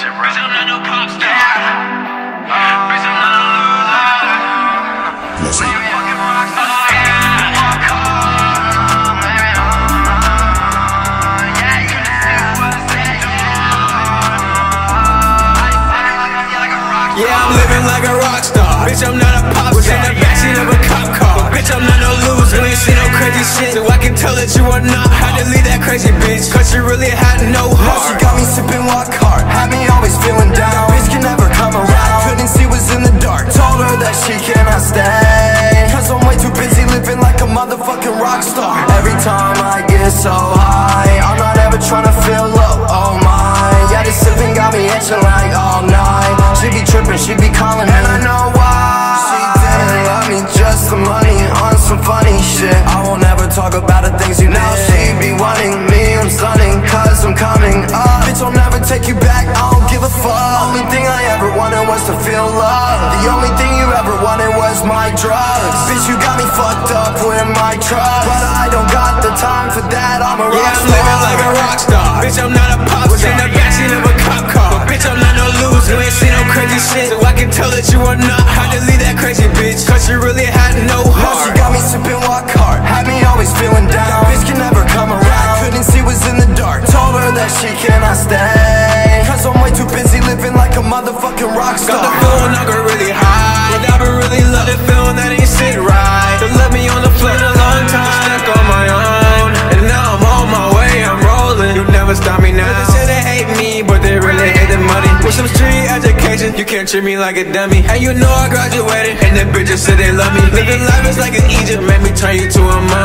shit, bro. Bitch, I'm not no pop star. Bitch, I'm not no loser. Listen. You fucking rock star. Yeah. Walk hard, baby, uh, yeah, you see what's that, yeah. Yeah, I'm living like a rock star. Bitch, I'm not a pop star. in the backseat of a cop car. But bitch, I'm not no loser. You ain't seen no crazy shit, so I can tell that you are not. Had to leave that crazy bitch, cause you really had no talk about the things you know. She be wanting me, I'm stunning, cause I'm coming up. Bitch, I'll never take you back, I don't give a fuck. Only thing I ever wanted was to feel love. The only thing you ever wanted was my drugs. Bitch, you got me fucked up with my trust. But I don't got the time for that, I'm a rock Yeah, I'm living like a rock star. Bitch, I'm not a pop star. in the backseat of a cop car. But bitch, I'm not no loser. You ain't seen no crazy shit, so I can tell that you are not. Motherfucking rock Got the feeling I got really high. But I been really love the feeling that ain't sit right. They left me on the floor a long time. Stuck on my own. And now I'm on my way, I'm rolling. You never stop me now. They say they hate me, but they really hate the money. With some street education, you can't treat me like a dummy. And you know I graduated, and the bitches say they love me. Living life is like an Egypt, made me turn you to a mummy.